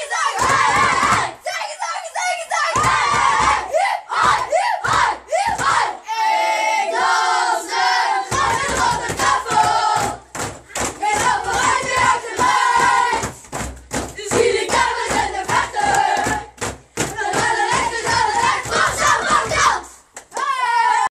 意思啊？